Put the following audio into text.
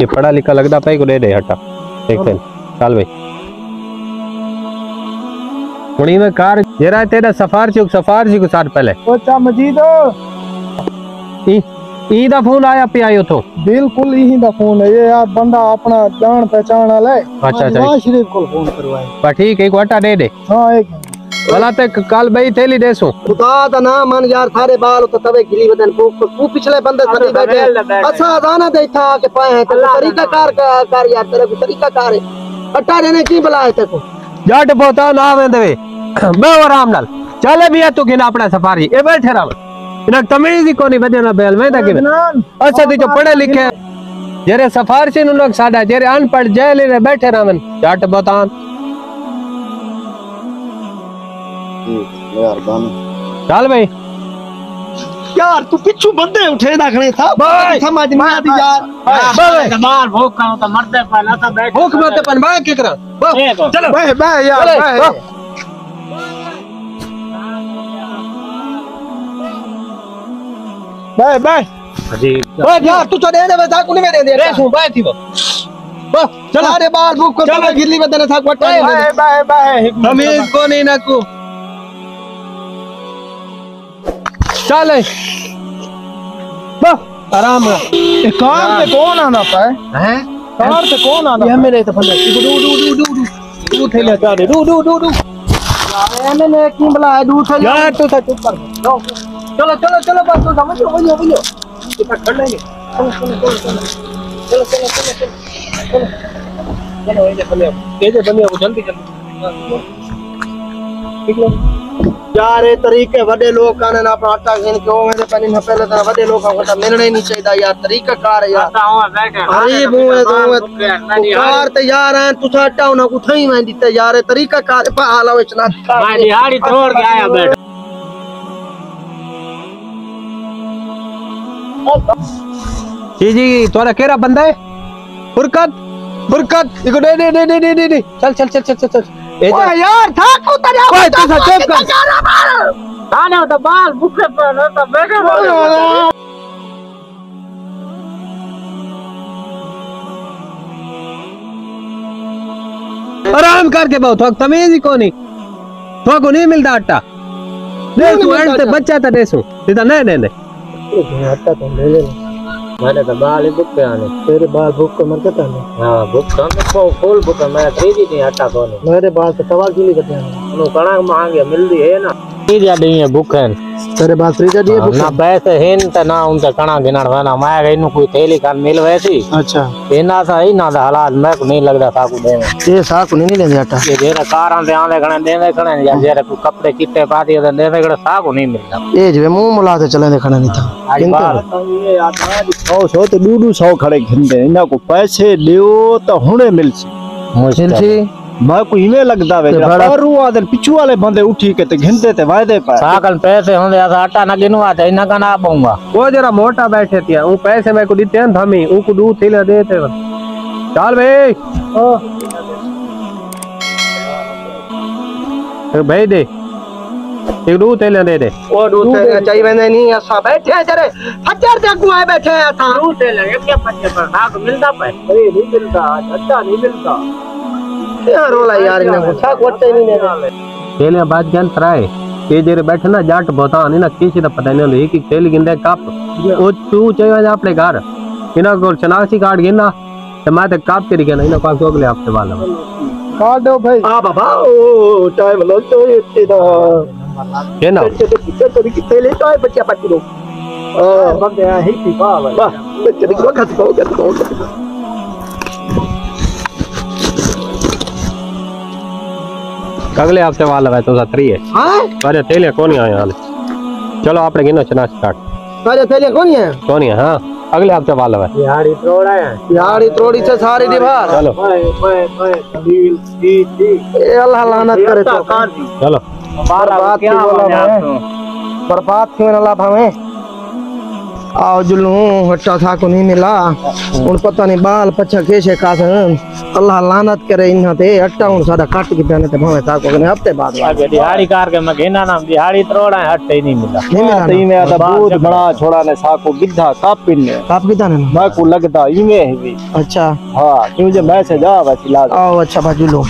ये पढ़ा लिखा लगता पाई को दे दे हटा। एक दिन चल भाई। कुड़ी में कार जरा तेरा सफार चुक सफार जी को साथ पहले। ओ चा मजीद। ई ई दा फ़ोन आया पे आयो तो बिल्कुल यही दा फ़ोन है ये यार बंदा अपना जान पहचान वाला है। अच्छा, अच्छा। शरीफ को फ़ोन करवाए। पर ठीक है एक वटा दे दे। हाँ एक। ભલા તે કાલ બઈ થેલી દેસુ ખુદા તા ના મન યાર થારે બાલ તો તવે ગરી વદન કો કો પિછલે બંદે સરી બેઠે અસા આના દે થા કે પાએ તો તરીકા કાર કાર યાર તેરે કો તરીકા કાર અટારે ને કી બલાય તે કો જટ પોતા ના આવે દેવે બે આરામ નાલ ચાલે બિયા તું કે આપણે સફારી એ બેઠે રામ ઇના તમિલ દી કોની બજે ના બેલ મેં તા કે અચ્છા તી જો પડે लिखे जेरे सफारशी नु साडा जेरे अनपढ़ जेल रे बैठे रावन जट बतान चल भाई। यार तू पिछू बंदे उठे रखने था। भाई। समझ नहीं आती यार। बार भूख करो तो मरते पर ना तो बैठ। भूख मत पन बा के करा चलो। बह बह यार चले, बह हाँ। बह बह ओए यार तू तो दे दे बता कुने में दे दे रेसू बाय थी वो चल। अरे बाल भूख को तवे गिली बदन था को बह बह बह तमीज कोनी ना को। चल बस आराम कार पे कौन आना पाए हैं? कार पे कौन आना ये मेरे तो फंदा डू डू डू डू डू डू थैले चाह दे डू डू डू डू मैंने क्यों बुलाया? से यार तू सा चुप कर। चलो चलो चलो बस तू समझ लो वही वही इतना कर लेंगे। चलो चलो चलो चलो। चलो चलो चलो चलो ये बनिया जल्दी जल्दी। ठीक है। यार ये तरीके वडे लोग काने ना अपना आटा घेन के ओवे से पनी न पहले तो वडे लोग को तो मिलने नहीं चाहिए यार तरीका कार यार। आता हूँ बैठे गरीब हूँ तो कार ते यार हैं तू हटा ना कुछ ही मैं दीते यार ये तरीका कार पा आला इतना मैं दिहाड़ी तोड़ के आया बैठ। जी जी तुम्हारा केरा बंदा है? फुरकत फुरकत इको दे दे दे दे दे दे दे। चल चल चल चल चल चल। तो- आराम करके बहुत थोक तमीज ही कोनी। थोको नहीं मिलता आटा। देखो बच्चा था देसो सीधा नहीं नहीं नहीं आटा तो ले ले। मैंने तो बाल ही बुक आने। तेरे बाल बुक को मर के ताने हाँ बुक तो मैं को फुल बुक मैं खरीदी नहीं आटा को मेरे बाल तो तवा लिए करते हैं उन्होंने कणा मांगे मिलती है ना। ત્રીજા દઈએ ભૂખેન તારે બા ત્રીજા દઈએ ના બેસે હેન તે ના ઉન તે કણા ગિનાડ વાના માયા ગઈ નું કોઈ થેલી કાન મિલવે થી અચ્છા એના સા ઈ ના દા હાલાત મેં કો નહીં લગડા સાકુ દેવે એ સાકુ નહીં લેને આટા એ જેરે કારાં દે આલે ગણે દેવે ગણે યા જેરે કોઈ કપડે ચીટે પાતી દે દેવે ગણે સાકુ નહીં મિલતા એ જ વે મું મલા તો ચલે ખણે નહીં થા આજ બાર એ આ સૌ સૌ તો ડૂડુ સૌ ખડે ખિંદે એના કો પૈસે લેવો તો હુણે મિલશે મુશ્કેલ છે मैं को इमे लगदा वे पर आदर पिछू वाले बंदे उठी के ते घिंदे ते वायदे पर साकल पैसे होंदे असा आटा ना गिनवा ते इना का ना पाऊँगा वो जरा मोटा बैठे थे ऊ पैसे मैं को दीते हैं थमी ऊ को दू थैले दे थे चल भाई ए भाई दे एक दू थैले दे दे वो दूसरे चाहिए मैंने नहीं ऐसा बैठे हैं जरे हज़ार तक गुआए बैठे हैं था दूसरे लगे के पच्चे पर साक मिलता पे अरे नहीं मिलता अच्छा नहीं मिलता क्या रोला यार इन्हें कुछ। कोटे नहीं ने खेल में बात गन तराए ये जेरे बैठना जाट बोता नहीं ना किसी दा पता नहीं होई कि खेल गिंदे कप। ओ तू चाहिए आपले घर। इना को शनाख्ती कार्ड गिना तो मैं तो काप के रिके नहीं ना पास अगले हफ़्ते वाला काट दो भाई। हाँ बाबा ओ चाय वाला मतलब तो ये तो के ना। किसे तो किसे ले तो बच्चा पाटी लो ओ बंदे ही पीपा वाला बच्चे को खत को खत को અગલે હફતે વાલ હવે તો ત્રીએ અરે થેલે કોની આયા चलो आपने गिनो चना स्टार्ट। अरे અરે कौन है कौन है હા हाँ, अगले हफ़्ते वाला है। यारी त्रोड़ा है। यारी त्रोड़ी से सारी दीवार चलो। अल्लाह लानत करे तो। चलो। बार बात क्या बोला बर्बाद क्यों ना लाभ हमें आओ जुलू हट्टा था को नहीं मिला। उन पता नहीं बाल पछा कैसे का अल्लाह लानत करे इन्हा ते हट्टा उन सादा काट के पहने ते भावे था को ने हफ़्ते बाद दिहाड़ी कार के मैं घेना नाम दिहाड़ी तरोड़ा है हट ही नहीं मिला। नहीं मिला ती में आता बहुत बड़ा छोड़ा ने साको गिद्धा कापिन ने। आप किधर है मैं को लगता इमे ही। भी अच्छा। हाँ क्यों जे मैसेज आ वैसी लाज। आओ अच्छा बाजू लो।